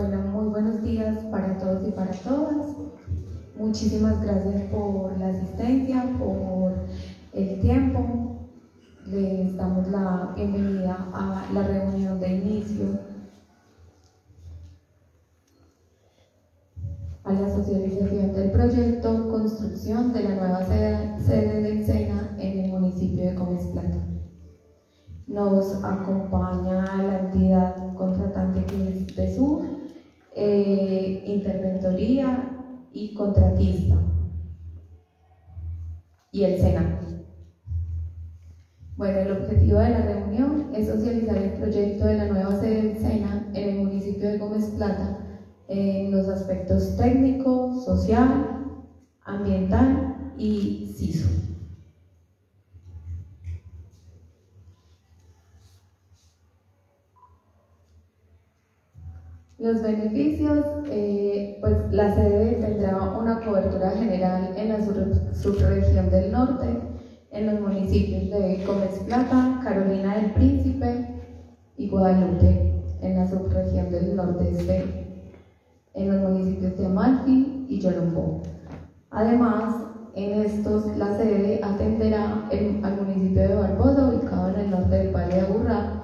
Bueno, muy buenos días para todos y para todas. Muchísimas gracias por la asistencia, por el tiempo. Les damos la bienvenida a la reunión de inicio a la socialización del proyecto Construcción de la nueva sede, del SENA en el municipio de Gómez Plata. Nos acompaña la entidad contratante que es de Sur, eh, Interventoría y Contratista y el SENA. Bueno, el objetivo de la reunión es socializar el proyecto de la nueva sede del SENA en el municipio de Gómez Plata en los aspectos técnico, social, ambiental y CISO. Los beneficios, eh, pues la sede tendrá una cobertura general en la subregión del norte, en los municipios de Gómez Plata, Carolina del Príncipe y Guadalupe, en la subregión del nordeste en los municipios de Amalfi y Yolombó. Además, en estos la sede atenderá al municipio de Barbosa, ubicado en el norte del Valle de Aburrá,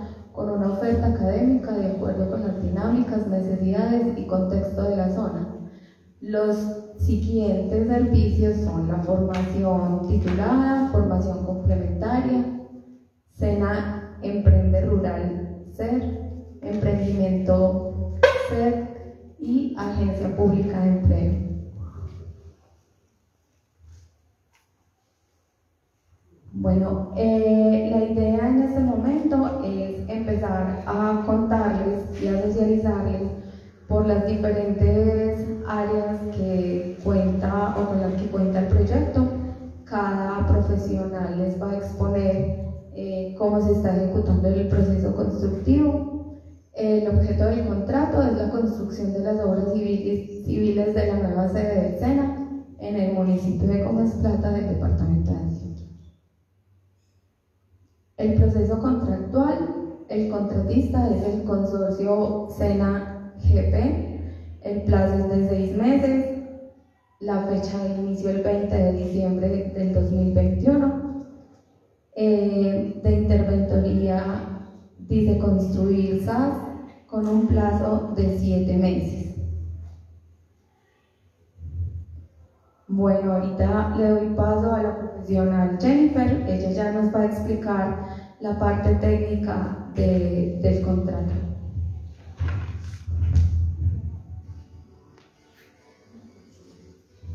oferta académica de acuerdo con las dinámicas, necesidades y contexto de la zona. Los siguientes servicios son la formación titulada, formación complementaria, SENA Emprende Rural SER, Emprendimiento SER, y Agencia Pública de Empleo. Bueno, eh, la idea en este momento es empezar a contarles y a socializarles por las diferentes áreas que cuenta o con las que cuenta el proyecto. Cada profesional les va a exponer eh, cómo se está ejecutando el proceso constructivo el objeto del contrato es la construcción de las obras civiles, de la nueva sede del SENA en el municipio de Gómez Plata del departamento de. El proceso contractual, el contratista es el consorcio SENA GP, el plazo es de seis meses, la fecha de inicio el 20 de diciembre del 2021, eh, de interventoría dice construir SAS con un plazo de siete meses. Bueno, ahorita le doy paso a la profesional Jennifer, ella ya nos va a explicar la parte técnica del contrato.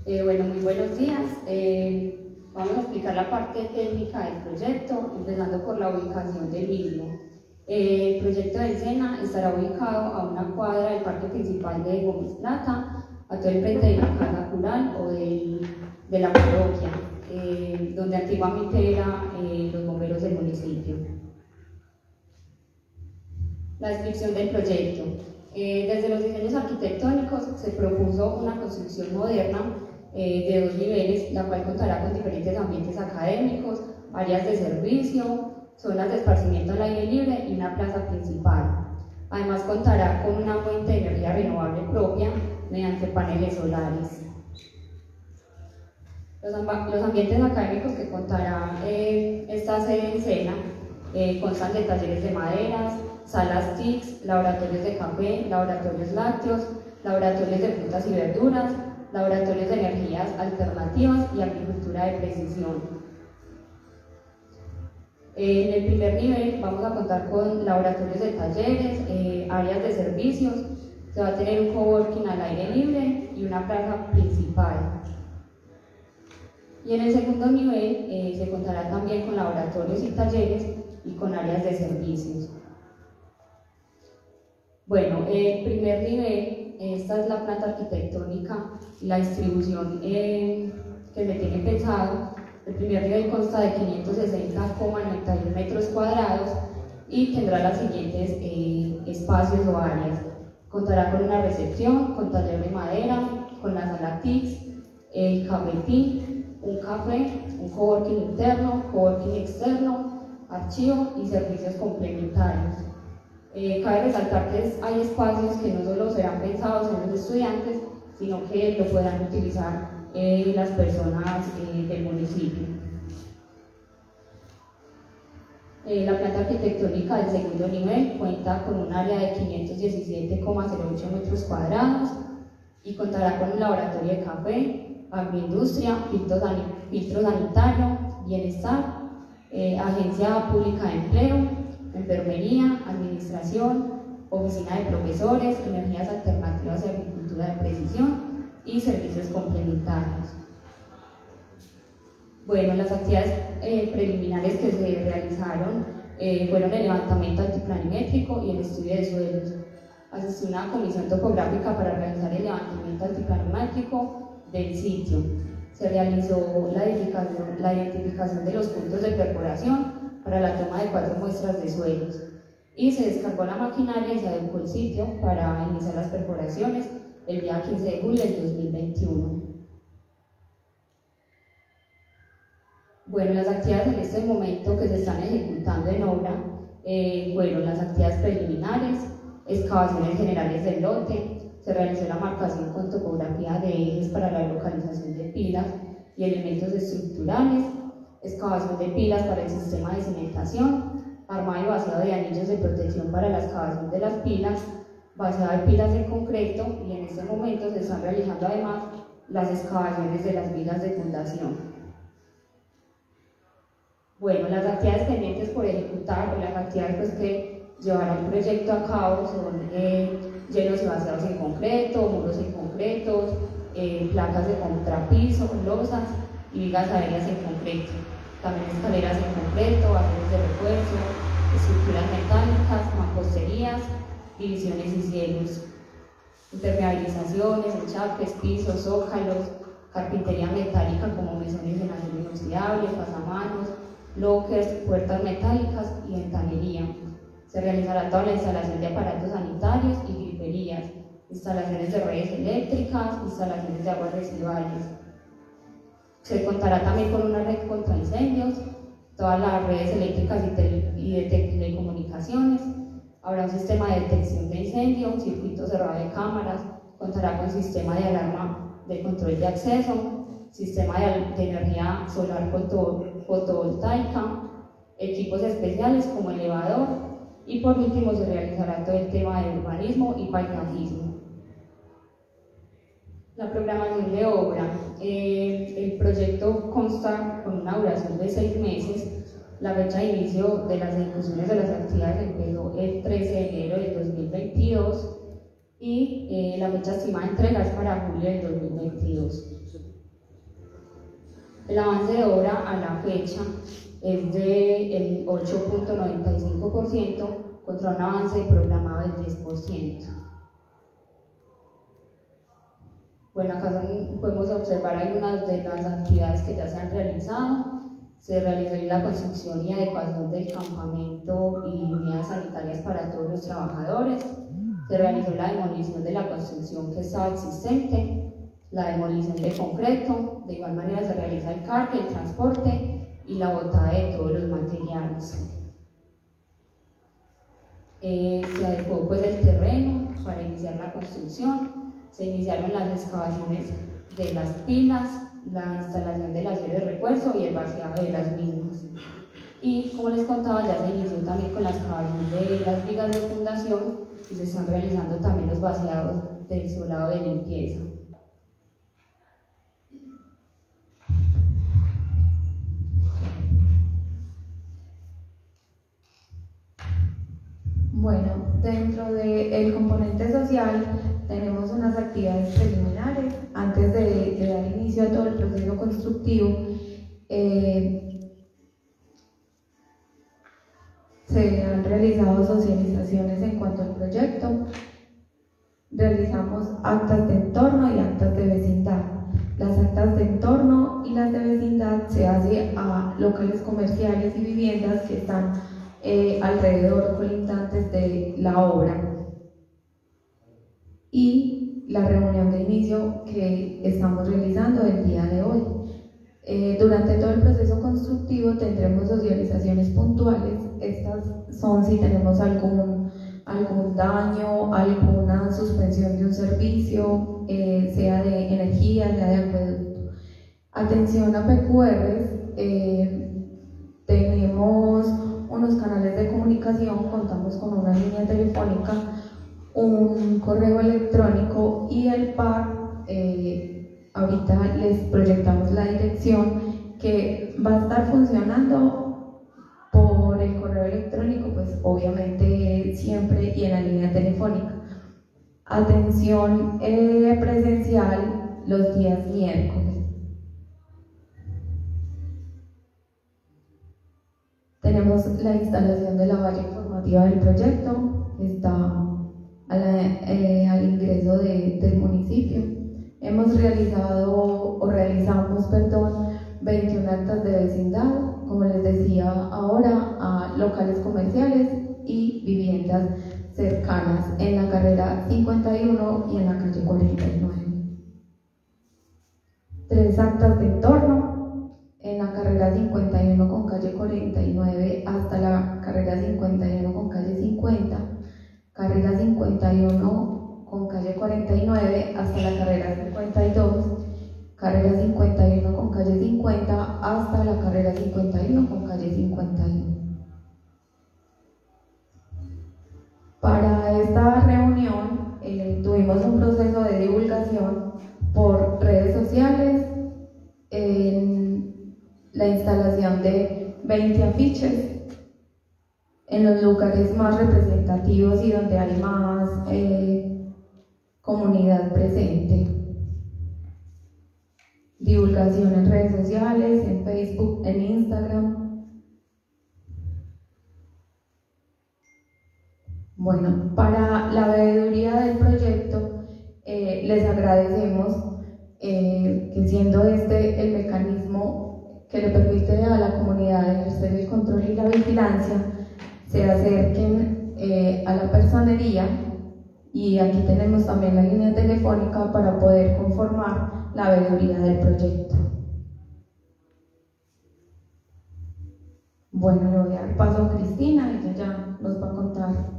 Eh, bueno, muy buenos días. Eh, vamos a explicar la parte técnica del proyecto, empezando por la ubicación del mismo. El proyecto del SENA estará ubicado a una cuadra del parque principal de Gómez Plata, a todo el frente de la casa o de la parroquia, eh, donde antiguamente eran eh, los bomberos del municipio. La descripción del proyecto. Eh, desde los diseños arquitectónicos se propuso una construcción moderna de dos niveles, la cual contará con diferentes ambientes académicos, áreas de servicio, zonas de esparcimiento al aire libre y una plaza principal. Además contará con una fuente de energía renovable propia mediante paneles solares. Los, ambientes académicos que contará eh, esta sede en Sena eh, constan de talleres de maderas, salas TICS, laboratorios de café, laboratorios lácteos, laboratorios de frutas y verduras, laboratorios de energías alternativas y agricultura de precisión. En el primer nivel vamos a contar con laboratorios de talleres, eh, áreas de servicios, se va a tener un coworking al aire libre y una plaza principal. Y en el segundo nivel eh, se contará también con laboratorios y talleres y con áreas de servicios. Bueno, el primer nivel, esta es la planta arquitectónica la distribución eh, que se tiene pensado el primer nivel consta de 560,91 metros cuadrados y tendrá las siguientes eh, espacios o áreas. Contará con una recepción, con taller de madera, con la sala TICS, el cafetín, un café, un coworking interno, coworking externo, archivo y servicios complementarios. Eh, cabe resaltar que hay espacios que no solo serán pensados en los estudiantes, sino que lo podrán utilizar eh, las personas eh, del municipio. la planta arquitectónica del segundo nivel cuenta con un área de 517,08 metros cuadrados y contará con un laboratorio de café, agroindustria, filtro, sanitario, bienestar, agencia pública de empleo, enfermería, administración, oficina de profesores, energías alternativas y agricultura de precisión y servicios complementarios. Bueno, las actividades eh, preliminares que se realizaron eh, fueron el levantamiento antiplanimétrico y el estudio de suelos. Asistió una comisión topográfica para realizar el levantamiento antiplanimétrico del sitio. Se realizó la la identificación de los puntos de perforación para la toma de cuatro muestras de suelos y se descargó la maquinaria y se adecuó el sitio para iniciar las perforaciones el día 15 de julio del 2021. Bueno, las actividades en este momento que se están ejecutando en obra eh, fueron las actividades preliminares, excavaciones generales del lote, se realizó la marcación con topografía de ejes para la localización de pilas y elementos estructurales, excavación de pilas para el sistema de cimentación, armado y vaciado de anillos de protección para la excavación de las pilas, vaciado de pilas de concreto y en este momento se están realizando además las excavaciones de las vigas de fundación. Bueno, las actividades pendientes por ejecutar las actividades pues, que llevará el proyecto a cabo son eh, llenos y vaciados en concreto, muros en concreto, eh, placas de contrapiso, losas y vigas aéreas en concreto también escaleras en concreto, bases de refuerzo, estructuras metálicas, mamposterías, divisiones y cielos, impermeabilizaciones, enchapes, pisos, zócalos, carpintería metálica como mesones en acero inoxidable, pasamanos, lockers, puertas metálicas y ventanería. Se realizará toda la instalación de aparatos sanitarios y griferías, instalaciones de redes eléctricas, instalaciones de aguas residuales, se contará también con una red contra incendios, todas las redes eléctricas y, de telecomunicaciones. Habrá un sistema de detección de incendio, un circuito cerrado de cámaras, contará con sistema de alarma de control de acceso, sistema de, energía solar fotovoltaica, equipos especiales como elevador y por último se realizará todo el tema de urbanismo y paisajismo. La programación de obra. Eh, el proyecto consta con una duración de seis meses. La fecha de inicio de las ejecuciones de las actividades empezó el 13 de enero del 2022 y eh, la fecha estimada de entrega es para julio del 2022. El avance de obra a la fecha es del 8.95% contra un avance programado del 10%. Bueno, acá podemos observar algunas de las actividades que ya se han realizado. Se realizó la construcción y adecuación del campamento y unidades sanitarias para todos los trabajadores. Se realizó la demolición de la construcción que estaba existente, la demolición de concreto. De igual manera se realiza el cargue, el transporte y la botada de todos los materiales. Eh, se adecuó pues el terreno para iniciar la construcción se iniciaron las excavaciones de las pilas, la instalación de las de refuerzo y el vaciado de las mismas. Y como les contaba, ya se inició también con la excavación de las vigas de fundación y se están realizando también los vaciados del solado de limpieza. Bueno, dentro del componente social tenemos unas actividades preliminares antes de, dar inicio a todo el proceso constructivo. Eh, se han realizado socializaciones en cuanto al proyecto, realizamos actas de entorno y actas de vecindad. Las actas de entorno y las de vecindad se hace a locales comerciales y viviendas que están eh, alrededor colindantes la obra y la reunión de inicio que estamos realizando el día de hoy. Eh, durante todo el proceso constructivo tendremos socializaciones puntuales. Estas son si tenemos algún, algún daño, alguna suspensión de un servicio, eh, sea de energía, sea de acueducto. Atención a PQRs, eh, tenemos unos canales de comunicación, contamos con una línea telefónica, un correo electrónico y el PAR, eh, ahorita les proyectamos la dirección que va a estar funcionando por el correo electrónico, pues obviamente siempre y en la línea telefónica. Atención eh, presencial los días miércoles. Tenemos la instalación de la valla informativa del proyecto, está eh, al ingreso del municipio. Hemos realizado o realizamos, perdón, 21 actas de vecindad, como les decía ahora, a locales comerciales y viviendas cercanas en la carrera 51 y en la calle 49. Tres actas de entorno en la carrera 51 con calle 49 hasta la carrera 51 con calle 50, carrera 51 con calle 49 hasta la carrera 52 carrera 51 con calle 50 hasta la carrera 51 con calle 51. Afiches en los lugares más representativos y donde hay más eh, comunidad presente divulgación en redes sociales, en Facebook, en Instagram. Bueno, para la veeduría del proyecto eh, les agradecemos eh, que siendo este el mecanismo que le permite a la comunidad ejercer el control y la vigilancia, se acerquen eh, a la personería y aquí tenemos también la línea telefónica para poder conformar la veeduría del proyecto. Bueno, le voy a dar paso a Cristina, ella ya nos va a contar.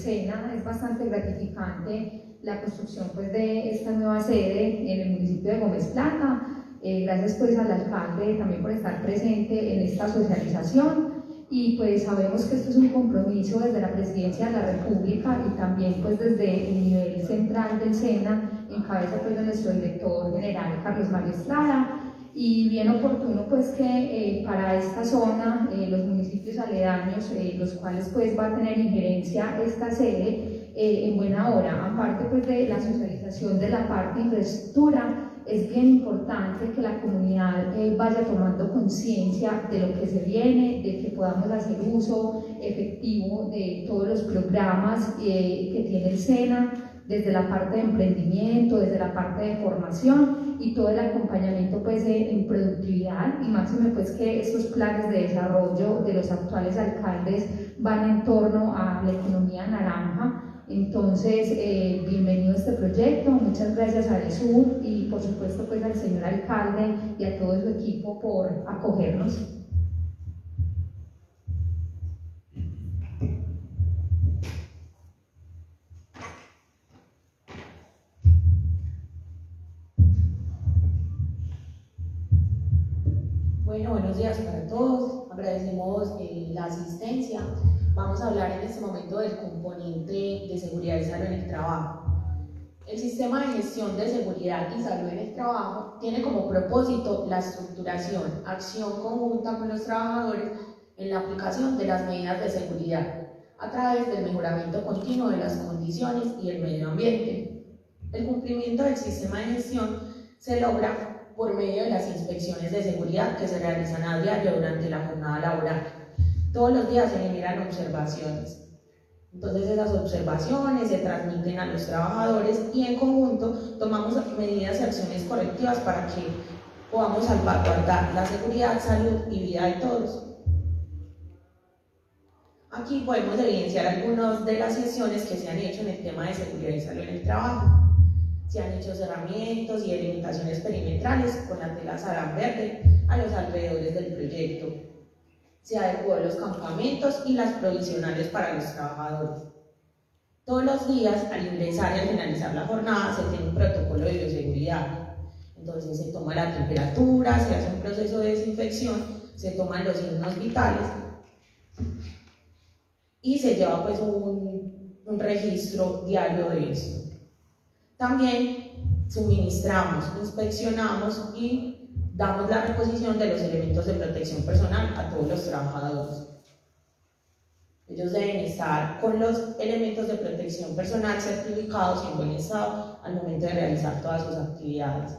SENA es bastante gratificante la construcción pues, de esta nueva sede en el municipio de Gómez Plata. Eh, gracias pues al alcalde también por estar presente en esta socialización y pues sabemos que esto es un compromiso desde la Presidencia de la República y también pues desde el nivel central del SENA, en cabeza pues de nuestro director general Carlos Mario Estrada y bien oportuno pues que eh, para esta zona, eh, los municipios aledaños, los cuales pues va a tener injerencia esta sede, en buena hora, aparte pues de la socialización de la parte infraestructura, es bien importante que la comunidad eh, vaya tomando conciencia de lo que se viene, de que podamos hacer uso efectivo de todos los programas eh, que tiene el SENA, desde la parte de emprendimiento, desde la parte de formación y todo el acompañamiento pues, en productividad. Y máximo pues que estos planes de desarrollo de los actuales alcaldes van en torno a la economía naranja. Entonces, eh, bienvenido a este proyecto, muchas gracias a ESUR y por supuesto pues al señor alcalde y a todo su equipo por acogernos. Bueno, buenos días para todos, agradecemos eh, la asistencia. Vamos a hablar en este momento del componente de seguridad y salud en el trabajo. El sistema de gestión de seguridad y salud en el trabajo tiene como propósito la estructuración, acción conjunta con los trabajadores en la aplicación de las medidas de seguridad a través del mejoramiento continuo de las condiciones y el medio ambiente. El cumplimiento del sistema de gestión se logra por medio de las inspecciones de seguridad que se realizan a diario durante la jornada laboral todos los días se generan observaciones. Entonces esas observaciones se transmiten a los trabajadores y en conjunto tomamos medidas y acciones correctivas para que podamos salvaguardar la seguridad, salud y vida de todos. Aquí podemos evidenciar algunas de las sesiones que se han hecho en el tema de seguridad y salud en el trabajo. Se han hecho cerramientos y delimitaciones perimetrales con la tela salam verde a los alrededores del proyecto. Se adecuó los campamentos y las provisionales para los trabajadores. Todos los días, al ingresar y al finalizar la jornada, se tiene un protocolo de bioseguridad. Entonces se toma la temperatura, se hace un proceso de desinfección, se toman los signos vitales y se lleva pues un, un registro diario de esto. También suministramos, inspeccionamos y damos la reposición de los elementos de protección personal a todos los trabajadores. Ellos deben estar con los elementos de protección personal certificados y en buen estado al momento de realizar todas sus actividades.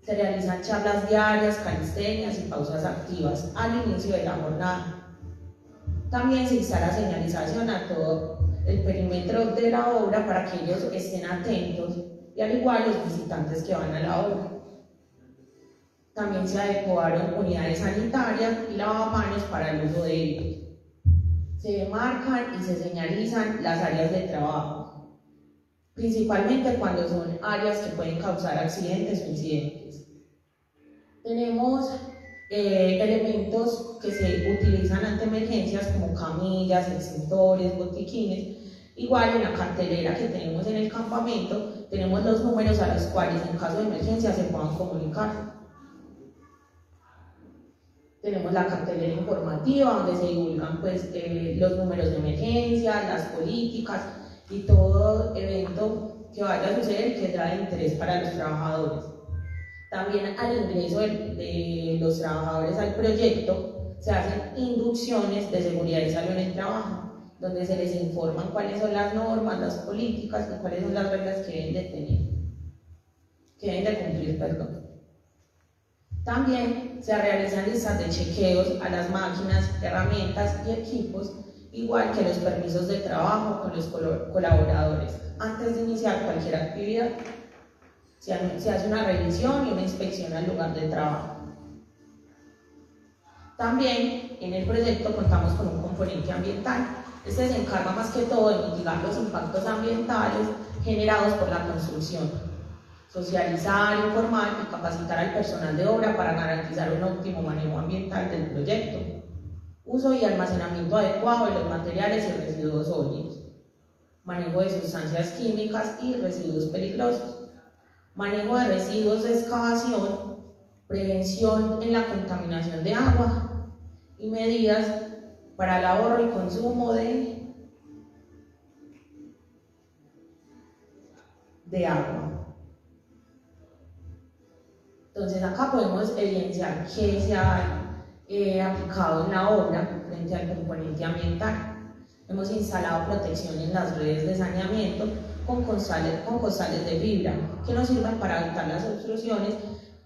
Se realizan charlas diarias, calistenias y pausas activas al inicio de la jornada. También se instala señalización a todo el perímetro de la obra para que ellos estén atentos y al igual los visitantes que van a la obra. También se adecuaron unidades sanitarias y lavamanos para el uso de ellos. Se demarcan y se señalizan las áreas de trabajo, principalmente cuando son áreas que pueden causar accidentes o incidentes. Tenemos eh, elementos que se utilizan ante emergencias como camillas, extintores, botiquines. Igual en la cartelera que tenemos en el campamento, tenemos los números a los cuales en caso de emergencia se puedan comunicar. Tenemos la cartelera informativa donde se divulgan pues, eh, los números de emergencia, las políticas y todo evento que vaya a suceder que de interés para los trabajadores. También al ingreso de, de los trabajadores al proyecto se hacen inducciones de seguridad y salud en el trabajo, donde se les informan cuáles son las normas, las políticas y cuáles son las reglas que deben de tener, que deben de cumplir, perdón. También se realizan listas de chequeos a las máquinas, herramientas y equipos, igual que los permisos de trabajo con los colaboradores. Antes de iniciar cualquier actividad, se hace una revisión y una inspección al lugar de trabajo. También en el proyecto contamos con un componente ambiental. Este se encarga más que todo de mitigar los impactos ambientales generados por la construcción, socializar, informar y capacitar al personal de obra para garantizar un óptimo manejo ambiental del proyecto, uso y almacenamiento adecuado de los materiales y residuos sólidos, manejo de sustancias químicas y residuos peligrosos, manejo de residuos de excavación, prevención en la contaminación de agua y medidas para el ahorro y consumo de, de agua. Entonces acá podemos evidenciar que se ha eh, aplicado en la obra frente al componente ambiental. Hemos instalado protección en las redes de saneamiento con costales, con costales de fibra que nos sirven para evitar las obstrucciones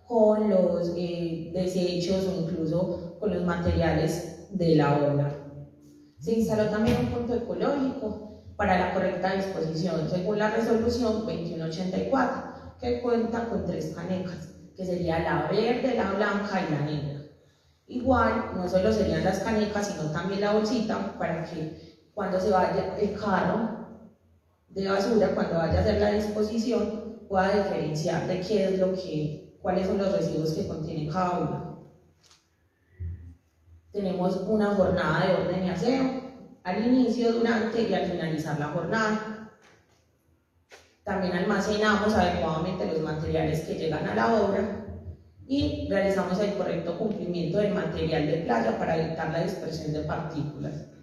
con los eh, desechos o incluso con los materiales de la obra. Se instaló también un punto ecológico para la correcta disposición según la resolución 2184 que cuenta con tres canecas que sería la verde, la blanca y la negra. Igual, no solo serían las canecas, sino también la bolsita para que cuando se vaya el carro de basura, cuando vaya a hacer la disposición, pueda diferenciar de qué es lo que, cuáles son los residuos que contiene cada uno. Tenemos una jornada de orden y aseo al inicio, durante y al finalizar la jornada. También almacenamos adecuadamente los materiales que llegan a la obra y realizamos el correcto cumplimiento del material de playa para evitar la dispersión de partículas.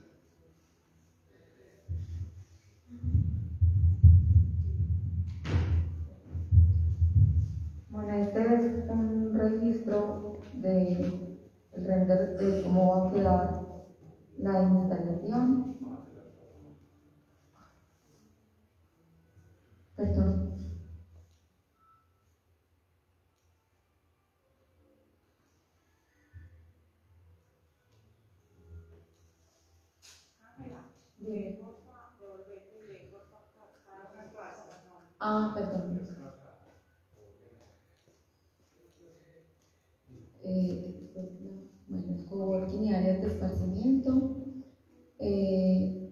Bueno, este es un registro de el render de cómo va a quedar la instalación. Perdón. Ah, perdón. Eh, bueno, coworking y áreas de esparcimiento. Eh,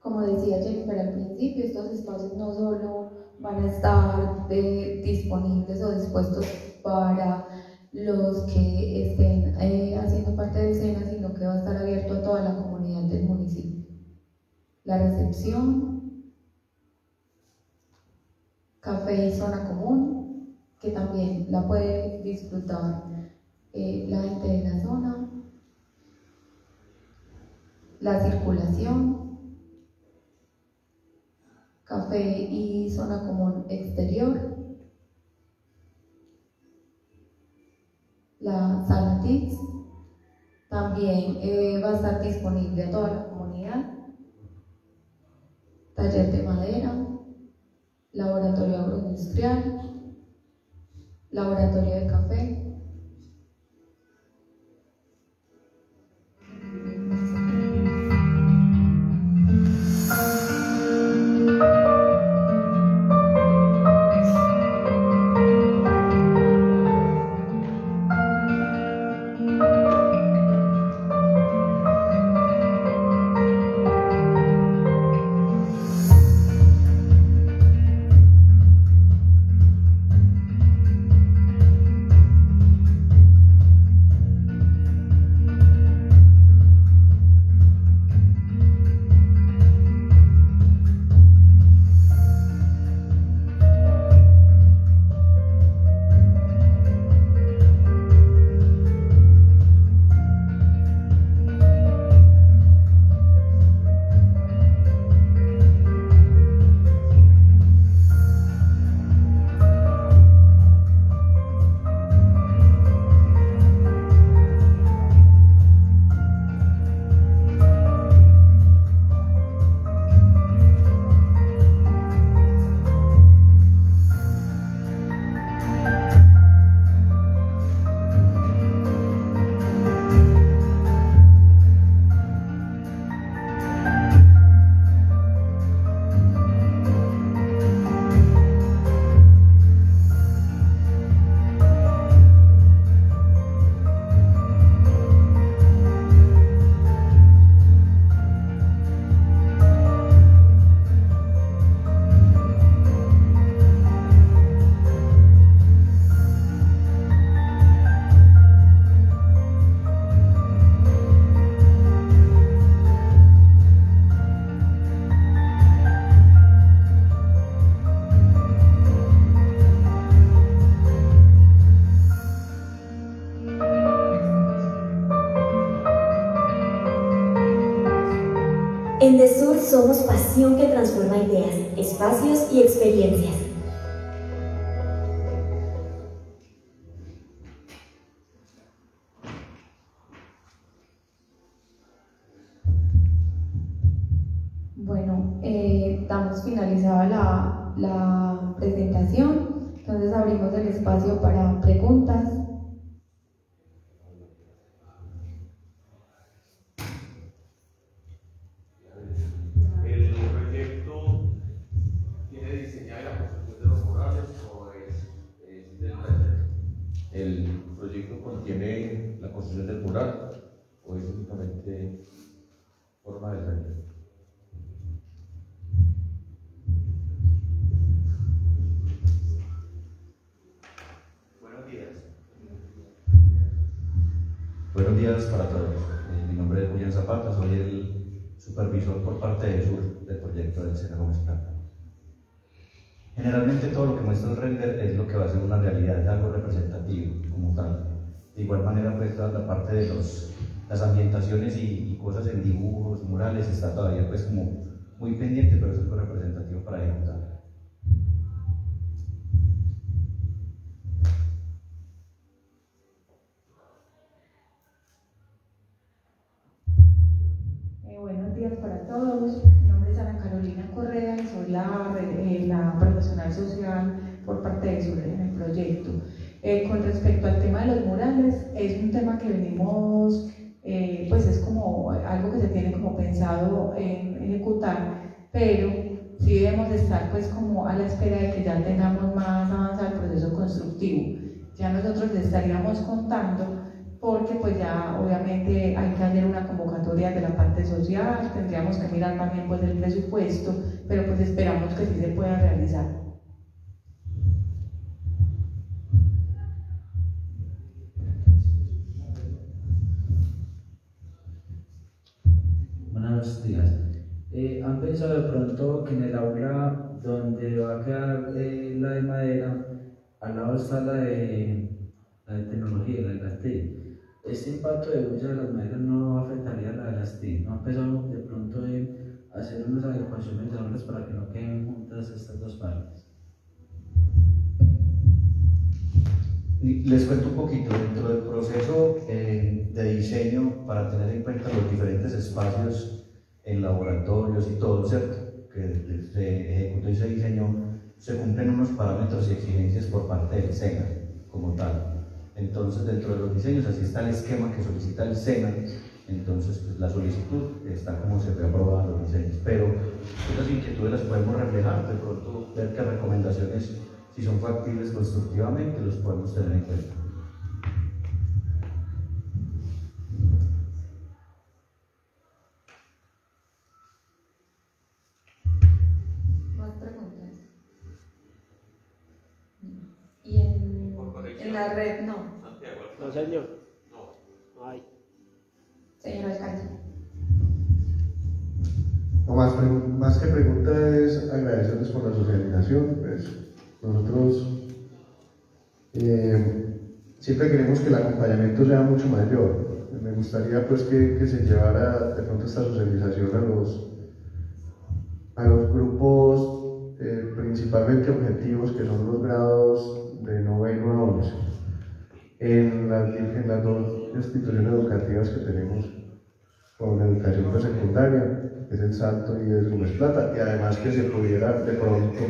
como decía Jennifer al principio, estos espacios no solo van a estar disponibles o dispuestos para los que estén eh, haciendo parte del SENA, sino que va a estar abierto a toda la comunidad del municipio. La recepción, café y zona común, que también la puede disfrutar eh, la gente de la zona, la circulación, café y zona común exterior, la sala TICS también eh, va a estar disponible a toda la comunidad, taller de madera, laboratorio agroindustrial, laboratorio de café, En Desur somos pasión que transforma ideas, espacios y experiencias. Julián Zapata, soy el supervisor por parte de SUR del proyecto del Sena Gómez Plata. Generalmente todo lo que muestra el render es lo que va a ser una realidad, es algo representativo como tal. De igual manera, pues toda la parte de los, las ambientaciones y, y cosas en dibujos, murales, está todavía pues como muy pendiente, pero es algo representativo para ejecutar. Con respecto al tema de los murales, es un tema que venimos, eh, pues es como algo que se tiene como pensado en ejecutar, pero sí debemos estar pues como a la espera de que ya tengamos más avanzado el proceso constructivo. Ya nosotros les estaríamos contando porque pues ya obviamente hay que hacer una convocatoria de la parte social, tendríamos que mirar también pues el presupuesto pero pues esperamos que sí se pueda realizar. Eh, ¿Han pensado de pronto que en el aula donde va a quedar eh, la de madera, al lado está la de, la de tecnología, la de las TIC? Este impacto de huella de las maderas no afectaría a la de las TIC. ¿No han pensado de pronto en hacer unas adecuaciones de aulas para que no queden juntas estas dos partes? Les cuento un poquito, dentro del proceso eh, de diseño, para tener en cuenta los diferentes espacios en laboratorios y todo, ¿cierto? Que se ejecutó y se diseñó, se cumplen unos parámetros y exigencias por parte del SENA como tal. Entonces, dentro de los diseños, así está el esquema que solicita el SENA, entonces pues, la solicitud está como se fue aprobada los diseños, pero esas inquietudes las podemos reflejar, de pronto ver qué recomendaciones si son factibles constructivamente, los podemos tener en cuenta. Siempre queremos que el acompañamiento sea mucho mayor. Me gustaría pues que, que, se llevara de pronto esta socialización a los, a los grupos eh, principalmente objetivos que son los grados de noveno a once en, la, en las dos instituciones educativas que tenemos con educación secundaria, que es el Salto y el Gómez Plata, y además que se pudiera de pronto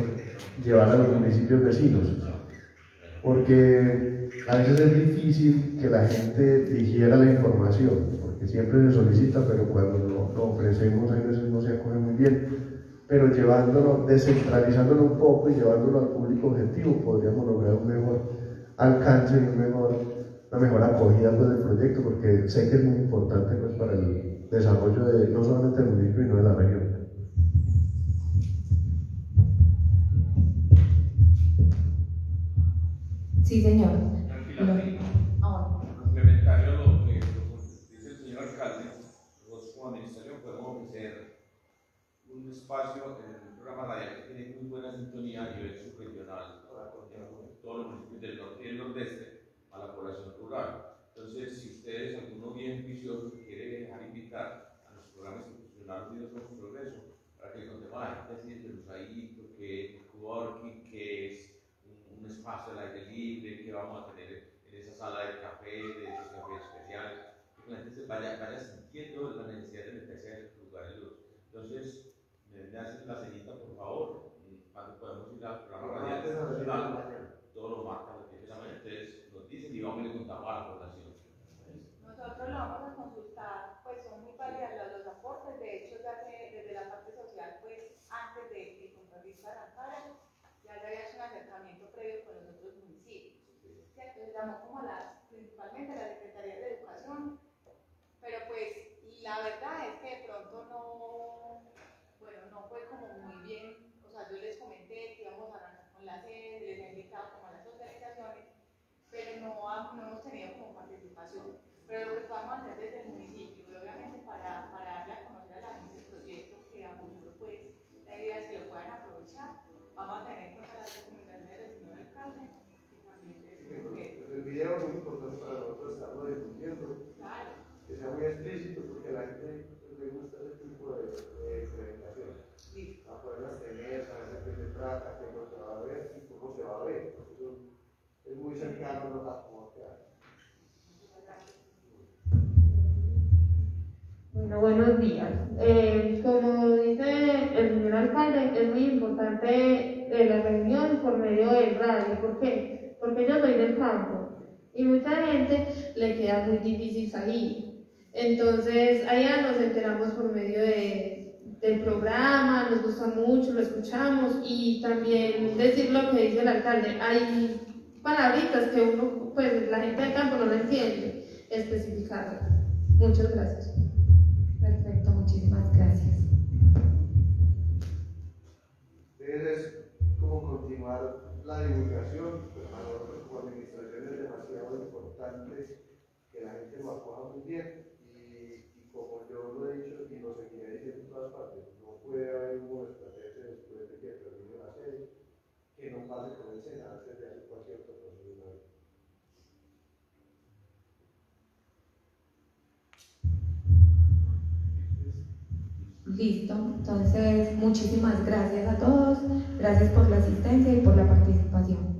llevar a los municipios vecinos, porque a veces es difícil que la gente digiera la información, porque siempre se solicita, pero cuando lo, ofrecemos a veces no se acoge muy bien, pero llevándolo, descentralizándolo un poco y llevándolo al público objetivo, podríamos lograr un mejor alcance y un mejor, una mejor acogida pues, del proyecto, porque sé que es muy importante pues, para el desarrollo de no solamente del municipio, sino de la región. Sí, señor. Complementario a lo que dice el señor alcalde, nosotros como administración podemos ofrecer un espacio en el programa radial que tiene muy buena sintonía a nivel subregional para todos los municipios del norte y del nordeste a la población rural. Entonces, si ustedes, alguno bien juicioso, quiere dejar invitar a los programas institucionales Unidos por Progreso, para que contemos a la gente ahí, que coworking, que es espacio al aire libre que vamos a tener en esa sala de café, de esos cafés especiales, que la gente se vaya, vaya sintiendo la necesidad de meterse en esos lugares. Entonces, me hacen la cenita, por favor, cuando podemos ir al programa radial todos los martes, entonces nos dicen y vamos y le contamos a la población. Nosotros lo vamos a consultar, pues son muy válidas los aportes, de hecho ya que la verdad de qué se que va a ver y cómo se va a ver. es muy cercano lo que hace. Bueno, buenos días. Eh, como dice el señor alcalde, es muy importante eh, la reunión por medio del radio. ¿Por qué? Porque yo soy del campo y mucha gente le queda muy difícil salir. Entonces, allá nos enteramos por medio de, del programa, nos gusta mucho, lo escuchamos y también decir lo que dice el alcalde. Hay palabritas que uno, pues la gente del campo no la entiende, especificarlo. Muchas gracias. Perfecto, muchísimas gracias. Es como continuar la divulgación, pues, pero para nosotros como administración es demasiado importante que la gente lo acoja muy bien y, y como yo lo puede haber un extraterrestre después de que termine la serie que no pase con el SENA antes de hacer cualquier otro procedimiento. Listo, entonces muchísimas gracias a todos, gracias por la asistencia y por la participación.